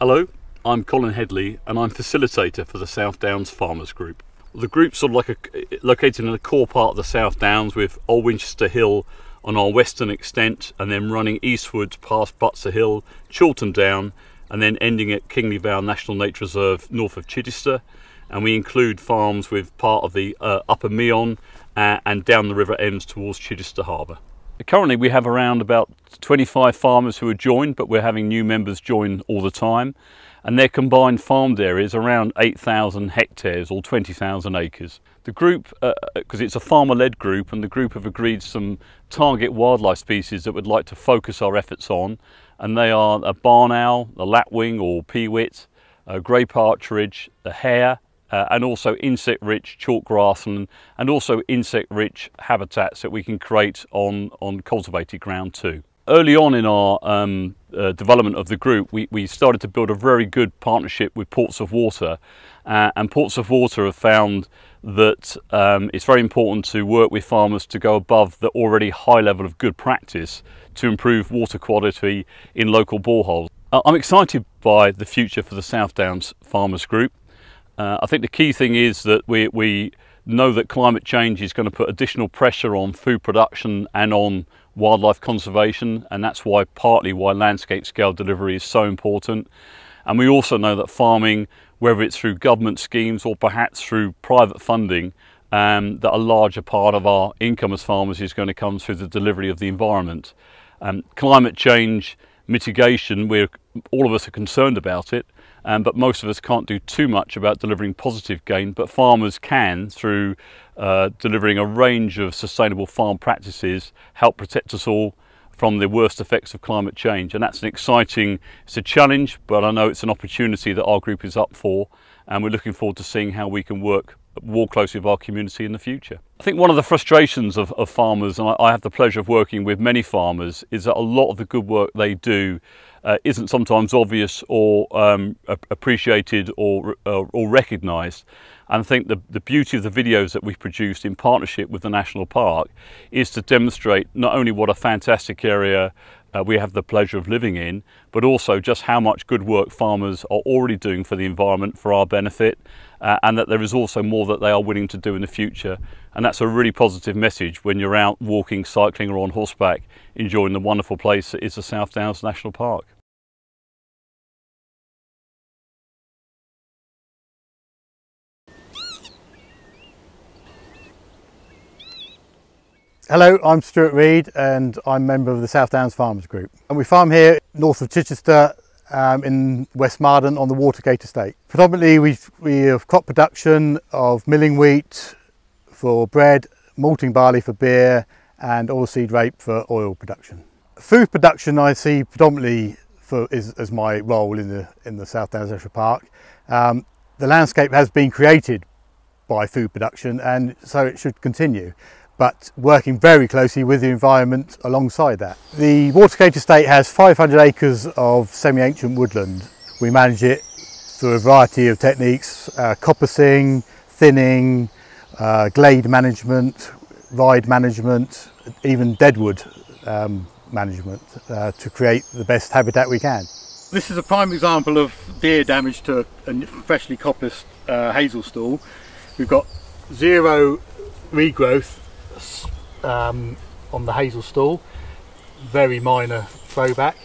Hello, I'm Colin Headley and I'm facilitator for the South Downs Farmers Group. The group's sort of like a, located in a core part of the South Downs with Old Winchester Hill on our western extent and then running eastwards past Butser Hill, Chiltern Down and then ending at Kingley Vale National Nature Reserve north of Chichester and we include farms with part of the uh, Upper Meon uh, and down the River Ems towards Chichester Harbour. Currently we have around about 25 farmers who are joined, but we're having new members join all the time. And their combined farmed area is around 8,000 hectares or 20,000 acres. The group, because uh, it's a farmer-led group, and the group have agreed some target wildlife species that we'd like to focus our efforts on. And they are a barn owl, a lapwing or peewit, a grey partridge, a hare, uh, and also insect-rich chalk grassland and also insect-rich habitats that we can create on, on cultivated ground too. Early on in our um, uh, development of the group, we, we started to build a very good partnership with Portsmouth Water uh, and Portsmouth Water have found that um, it's very important to work with farmers to go above the already high level of good practice to improve water quality in local boreholes. Uh, I'm excited by the future for the South Downs Farmers Group. Uh, I think the key thing is that we, we know that climate change is going to put additional pressure on food production and on wildlife conservation and that's why partly why landscape scale delivery is so important and we also know that farming whether it's through government schemes or perhaps through private funding um, that a larger part of our income as farmers is going to come through the delivery of the environment. Um, climate change mitigation, we're, all of us are concerned about it um, but most of us can't do too much about delivering positive gain, but farmers can through uh, delivering a range of sustainable farm practices help protect us all from the worst effects of climate change. And that's an exciting, it's a challenge, but I know it's an opportunity that our group is up for. And we're looking forward to seeing how we can work more closely with our community in the future. I think one of the frustrations of, of farmers, and I, I have the pleasure of working with many farmers, is that a lot of the good work they do uh, isn't sometimes obvious or um, appreciated or, uh, or recognised. And I think the, the beauty of the videos that we've produced in partnership with the National Park is to demonstrate not only what a fantastic area uh, we have the pleasure of living in, but also just how much good work farmers are already doing for the environment for our benefit, uh, and that there is also more that they are willing to do in the future. And that's a really positive message when you're out walking, cycling, or on horseback, enjoying the wonderful place that is the South Downs National Park. Hello, I'm Stuart Reed and I'm a member of the South Downs Farmers Group. And we farm here north of Chichester um, in West Marden on the Watergate estate. Predominantly we, we have crop production of milling wheat for bread, malting barley for beer and oilseed rape for oil production. Food production I see predominantly for, is, as my role in the, in the South Downs National Park. Um, the landscape has been created by food production and so it should continue but working very closely with the environment alongside that. The Watergate Estate has 500 acres of semi-ancient woodland. We manage it through a variety of techniques, uh, coppicing, thinning, uh, glade management, ride management, even deadwood um, management uh, to create the best habitat we can. This is a prime example of deer damage to a freshly coppiced uh, hazel stall. We've got zero regrowth um, on the hazel stall, very minor throwback,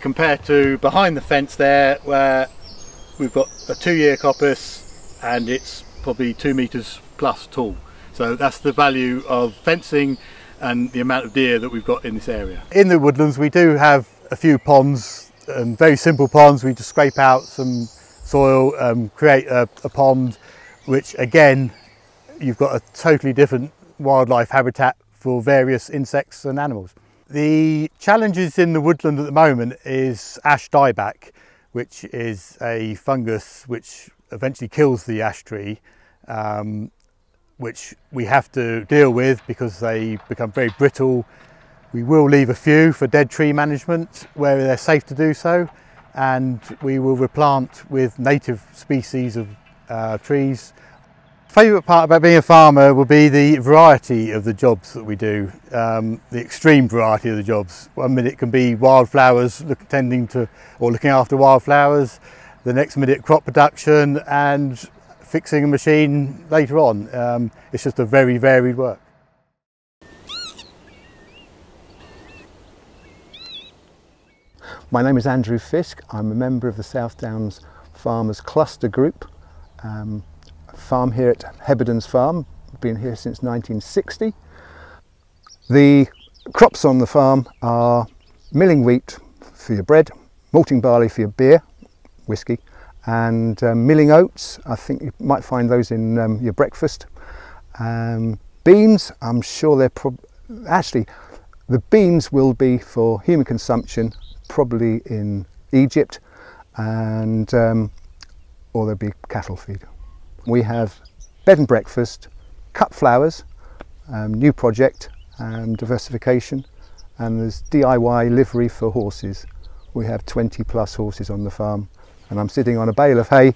compared to behind the fence there where we've got a two year coppice and it's probably two metres plus tall. So that's the value of fencing and the amount of deer that we've got in this area. In the woodlands we do have a few ponds, um, very simple ponds. We just scrape out some soil, um, create a, a pond, which again, you've got a totally different wildlife habitat for various insects and animals. The challenges in the woodland at the moment is ash dieback, which is a fungus which eventually kills the ash tree, um, which we have to deal with because they become very brittle. We will leave a few for dead tree management where they're safe to do so, and we will replant with native species of uh, trees Favourite part about being a farmer would be the variety of the jobs that we do, um, the extreme variety of the jobs. One minute can be wildflowers, look, tending to or looking after wildflowers. The next minute crop production and fixing a machine later on. Um, it's just a very varied work. My name is Andrew Fisk. I'm a member of the South Downs Farmers Cluster Group. Um, farm here at Heberden's Farm, been here since 1960. The crops on the farm are milling wheat for your bread, malting barley for your beer, whiskey, and um, milling oats. I think you might find those in um, your breakfast. Um, beans, I'm sure they're actually the beans will be for human consumption probably in Egypt and um, or there'll be cattle feed. We have bed and breakfast, cut flowers, um, new project, um, diversification, and there's DIY livery for horses. We have 20 plus horses on the farm, and I'm sitting on a bale of hay,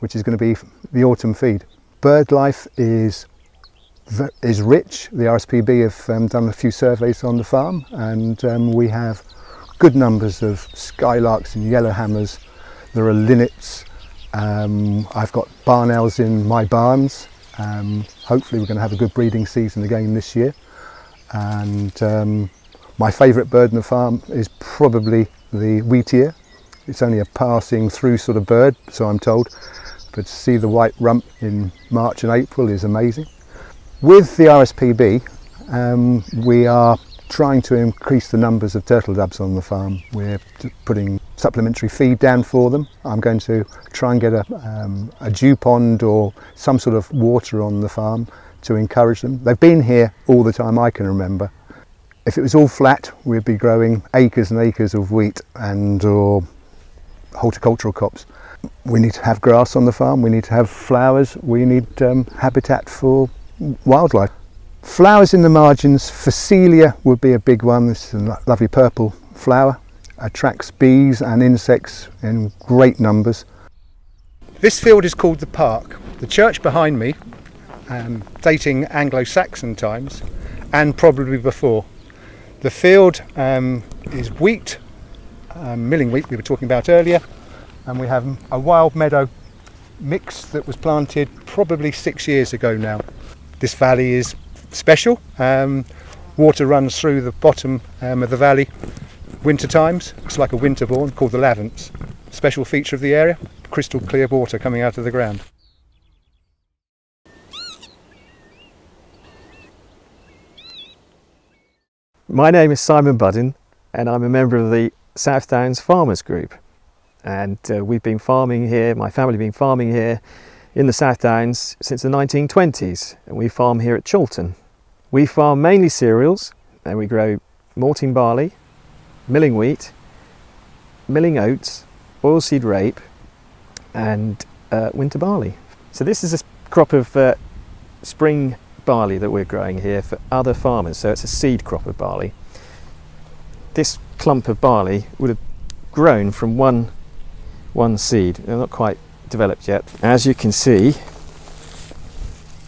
which is going to be the autumn feed. Bird life is is rich. The RSPB have um, done a few surveys on the farm, and um, we have good numbers of skylarks and yellowhammers. There are linnets. Um, I've got barn owls in my barns. Um, hopefully we're going to have a good breeding season again this year. And um, my favourite bird in the farm is probably the wheatear. It's only a passing through sort of bird, so I'm told. But to see the white rump in March and April is amazing. With the RSPB, um, we are trying to increase the numbers of turtle doves on the farm. We're putting supplementary feed down for them. I'm going to try and get a, um, a dew pond or some sort of water on the farm to encourage them. They've been here all the time I can remember. If it was all flat, we'd be growing acres and acres of wheat and or horticultural crops. We need to have grass on the farm, we need to have flowers, we need um, habitat for wildlife. Flowers in the margins, Phacelia would be a big one. This is a lovely purple flower. Attracts bees and insects in great numbers. This field is called the Park. The church behind me, um, dating Anglo-Saxon times and probably before. The field um, is wheat, um, milling wheat we were talking about earlier, and we have a wild meadow mix that was planted probably six years ago now. This valley is special. Um, water runs through the bottom um, of the valley winter times. It's like a winter bourne called the Lavants. Special feature of the area, crystal clear water coming out of the ground. My name is Simon Budden and I'm a member of the South Downs Farmers Group and uh, we've been farming here, my family been farming here in the South Downs since the 1920s and we farm here at Chorlton we farm mainly cereals and we grow malting barley, milling wheat, milling oats, oilseed rape and uh, winter barley. So this is a crop of uh, spring barley that we're growing here for other farmers. So it's a seed crop of barley. This clump of barley would have grown from one, one seed. They're not quite developed yet. As you can see,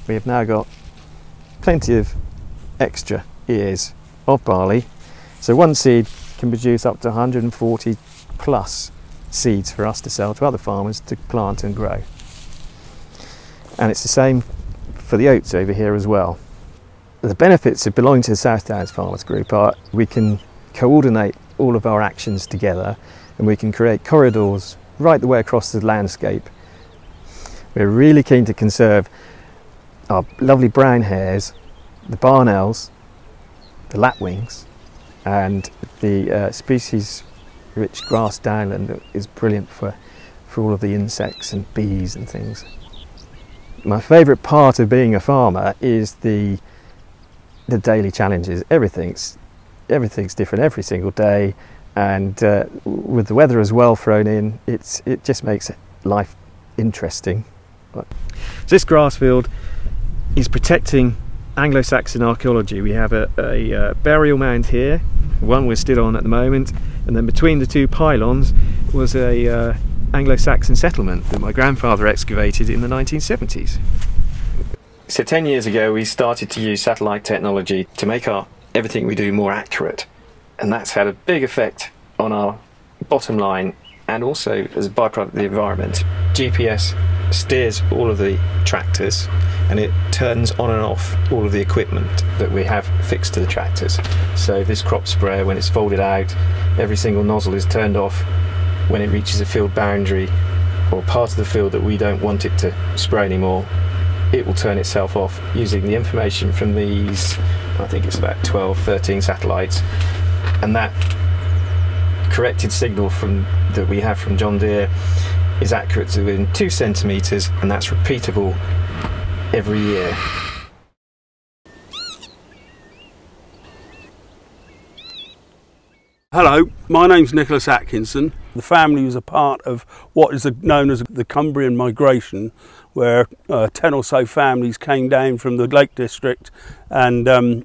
we have now got plenty of extra ears of barley. So one seed can produce up to 140 plus seeds for us to sell to other farmers to plant and grow. And it's the same for the oats over here as well. The benefits of belonging to the South Downs Farmers Group are we can coordinate all of our actions together and we can create corridors right the way across the landscape. We're really keen to conserve our lovely brown hares the barn owls, the lapwings, and the uh, species rich grass downland is brilliant for, for all of the insects and bees and things. My favourite part of being a farmer is the the daily challenges. Everything's everything's different every single day, and uh, with the weather as well thrown in, it's it just makes life interesting. This grass field is protecting Anglo-Saxon archaeology. We have a, a, uh, burial mound here, one we're still on at the moment, and then between the two pylons was a uh, Anglo-Saxon settlement that my grandfather excavated in the 1970s. So 10 years ago, we started to use satellite technology to make our everything we do more accurate. And that's had a big effect on our bottom line and also as a byproduct of the environment. GPS steers all of the tractors and it turns on and off all of the equipment that we have fixed to the tractors. So this crop sprayer, when it's folded out, every single nozzle is turned off when it reaches a field boundary or part of the field that we don't want it to spray anymore. It will turn itself off using the information from these, I think it's about 12, 13 satellites, and that corrected signal from that we have from John Deere is accurate to within two centimeters, and that's repeatable every year. Hello, my name's Nicholas Atkinson. The family was a part of what is known as the Cumbrian Migration, where uh, 10 or so families came down from the Lake District and um,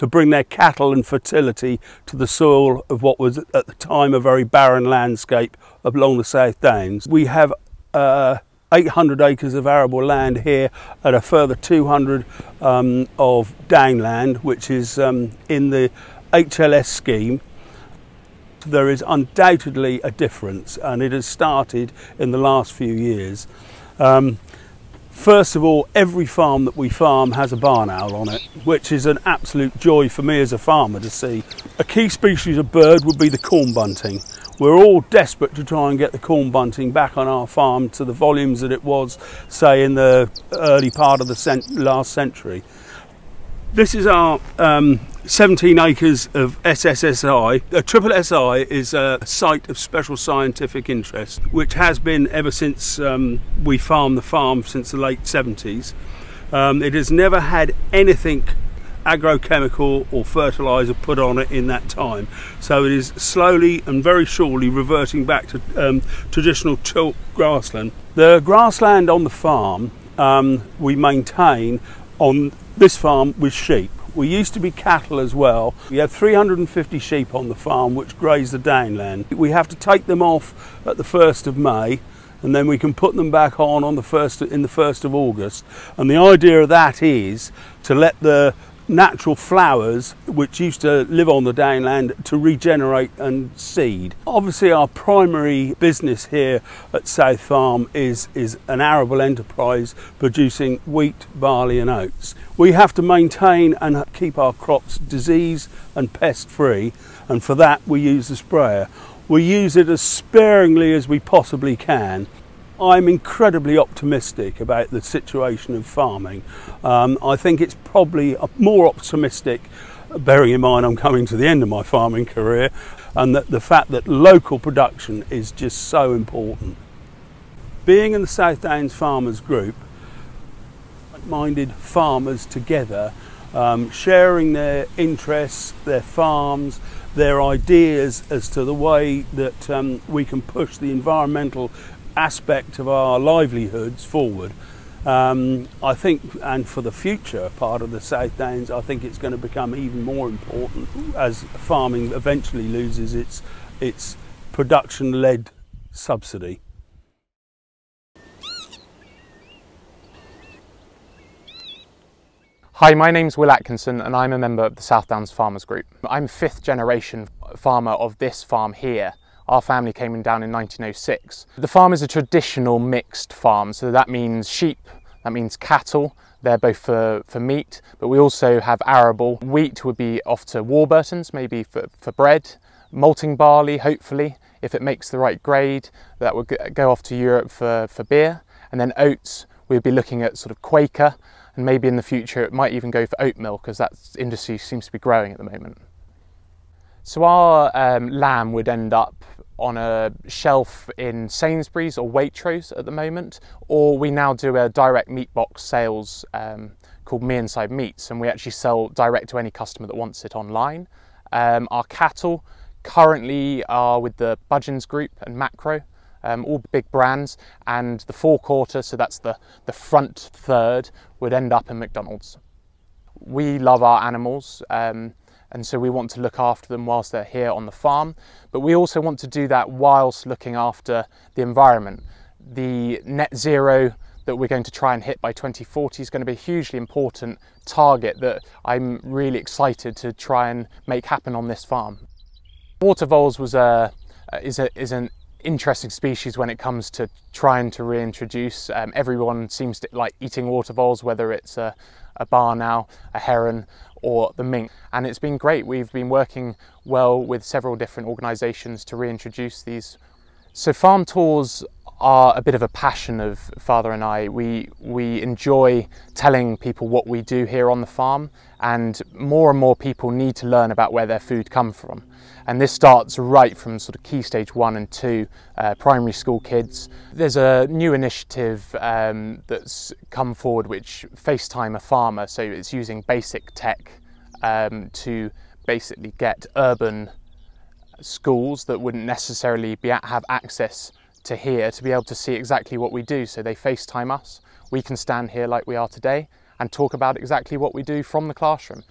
to bring their cattle and fertility to the soil of what was at the time a very barren landscape along the South Downs. We have uh, 800 acres of arable land here and a further 200 um, of downland which is um, in the HLS scheme there is undoubtedly a difference and it has started in the last few years. Um, first of all, every farm that we farm has a barn owl on it, which is an absolute joy for me as a farmer to see. A key species of bird would be the corn bunting. We're all desperate to try and get the corn bunting back on our farm to the volumes that it was, say, in the early part of the cent last century. This is our um, 17 acres of SSSI. A triple SI is a site of special scientific interest, which has been ever since um, we farmed the farm since the late 70s. Um, it has never had anything agrochemical or fertilizer put on it in that time. So it is slowly and very surely reverting back to um, traditional tilt grassland. The grassland on the farm um, we maintain on this farm with sheep. We used to be cattle as well. We have 350 sheep on the farm which graze the downland. We have to take them off at the 1st of May and then we can put them back on on the first in the 1st of August. And the idea of that is to let the natural flowers which used to live on the downland to regenerate and seed. Obviously our primary business here at South Farm is, is an arable enterprise producing wheat, barley and oats. We have to maintain and keep our crops disease and pest free and for that we use the sprayer. We use it as sparingly as we possibly can I'm incredibly optimistic about the situation of farming. Um, I think it's probably more optimistic, bearing in mind I'm coming to the end of my farming career, and that the fact that local production is just so important. Being in the South Downs Farmers Group, minded farmers together, um, sharing their interests, their farms, their ideas as to the way that um, we can push the environmental aspect of our livelihoods forward. Um, I think, and for the future part of the South Downs, I think it's going to become even more important as farming eventually loses its its production-led subsidy. Hi, my name's Will Atkinson and I'm a member of the South Downs Farmers Group. I'm fifth generation farmer of this farm here our family came in down in 1906. The farm is a traditional mixed farm, so that means sheep, that means cattle, they're both for, for meat, but we also have arable. Wheat would be off to Warburton's, maybe for, for bread. Malting barley, hopefully, if it makes the right grade, that would go off to Europe for, for beer. And then oats, we'd be looking at sort of Quaker, and maybe in the future it might even go for oat milk, as that industry seems to be growing at the moment. So our um, lamb would end up on a shelf in Sainsbury's or Waitrose at the moment, or we now do a direct meat box sales um, called Me Inside Meats, and we actually sell direct to any customer that wants it online. Um, our cattle currently are with the Budgens Group and Makro, um, all big brands, and the forequarter, so that's the, the front third, would end up in McDonald's. We love our animals. Um, and so we want to look after them whilst they're here on the farm but we also want to do that whilst looking after the environment the net zero that we're going to try and hit by 2040 is going to be a hugely important target that I'm really excited to try and make happen on this farm. Water voles was a, is, a, is an interesting species when it comes to trying to reintroduce. Um, everyone seems to like eating water voles, whether it's a, a barn owl, a heron, or the mink. And it's been great. We've been working well with several different organisations to reintroduce these. So farm tours are a bit of a passion of father and I. We we enjoy telling people what we do here on the farm and more and more people need to learn about where their food comes from. And this starts right from sort of key stage one and two uh, primary school kids. There's a new initiative um, that's come forward which FaceTime a farmer, so it's using basic tech um, to basically get urban schools that wouldn't necessarily be have access to here to be able to see exactly what we do. So they FaceTime us. We can stand here like we are today and talk about exactly what we do from the classroom.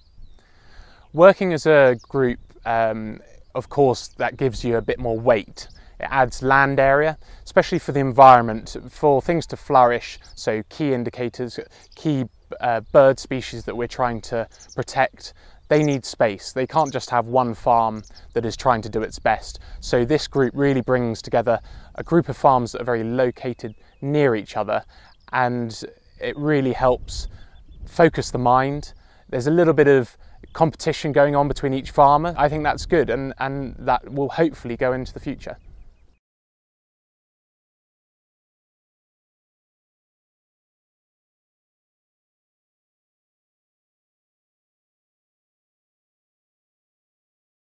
Working as a group, um, of course, that gives you a bit more weight. It adds land area, especially for the environment, for things to flourish. So key indicators, key uh, bird species that we're trying to protect, they need space. They can't just have one farm that is trying to do its best. So this group really brings together a group of farms that are very located near each other and it really helps focus the mind. There's a little bit of competition going on between each farmer. I think that's good and, and that will hopefully go into the future.